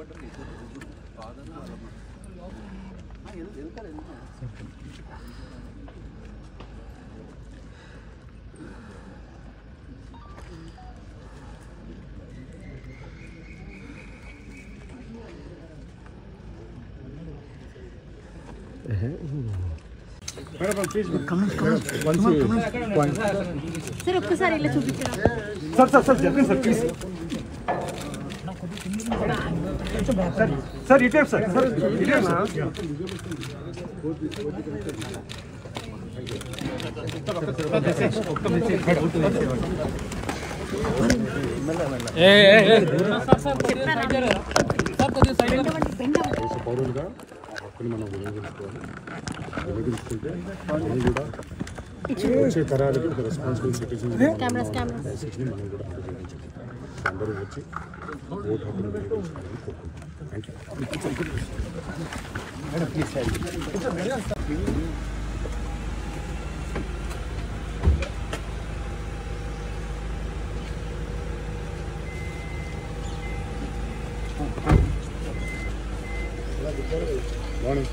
నిలబడ్డారు ఇద్దరు ముగ్గురు ఫాదర్ వాళ్ళ వెళ్తారు వెళ్తారు సార్ ఒక్కసారి ఇలా చూపించరా సార్ సార్ సార్ చెప్పండి సార్ ప్లీజ్ సార్ సార్ ఇటే సార్ సార్ ఇటే సార్ పౌరులుగా ఆ హక్కుని మనం వినియోగించుకోవాలి వినియోగించుకుంటే మనం కూడా వచ్చే తరాలకి ఒక రెస్పాన్సిబుల్ సిటిజన్ కెమెరాస్ కెమెరాస్ మెసేజ్ని మనం కూడా అందజేయించాలి అందరూ వచ్చి ఓటు హక్కును వినియోగించుకోవాలని కోరుకుంటున్నాం థ్యాంక్ యూ మార్నింగ్